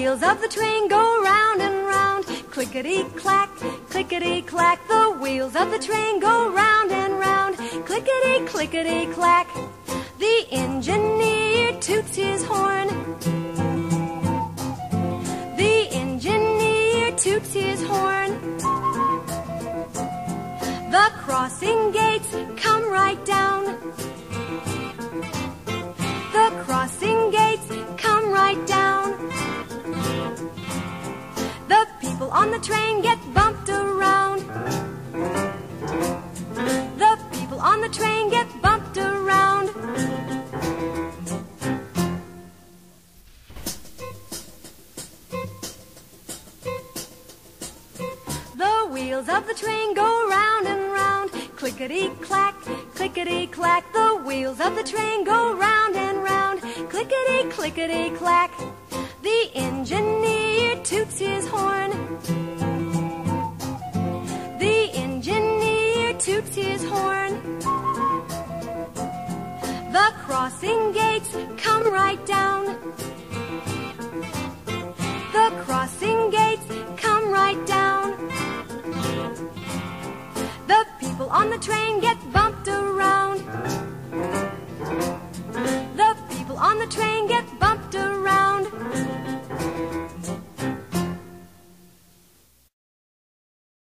wheels of the train go round and round. Clickety clack, clickety clack. The wheels of the train go round and round. Clickety clickety clack. The engineer toots his horn. The engineer toots his horn. The crossing gates come right down. On the train get bumped around. The people on the train get bumped around. The wheels of the train go round and round. Clickety clack, clickety clack. The wheels of the train go round and round. Clickety clickety clack. The engineer toots his toots his horn. The crossing gates come right down. The crossing gates come right down. The people on the train get bumped around.